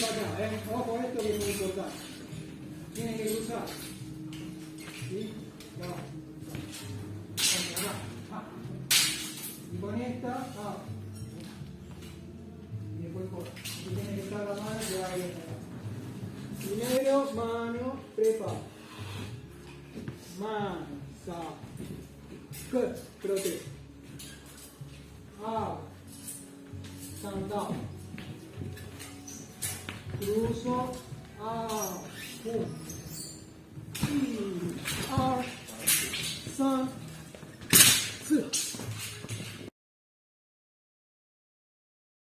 para acá, ¿eh? Ojo esto que es muy importante. Tiene que cruzar. ¿Sí? Ya va. Ah. Y con esta, ah. Y después corta. Aquí tiene que estar la mano que va bien acá. Primero, mano, prepara. Mano, sa. Que, protege. Ah. 比如说啊五一二三四。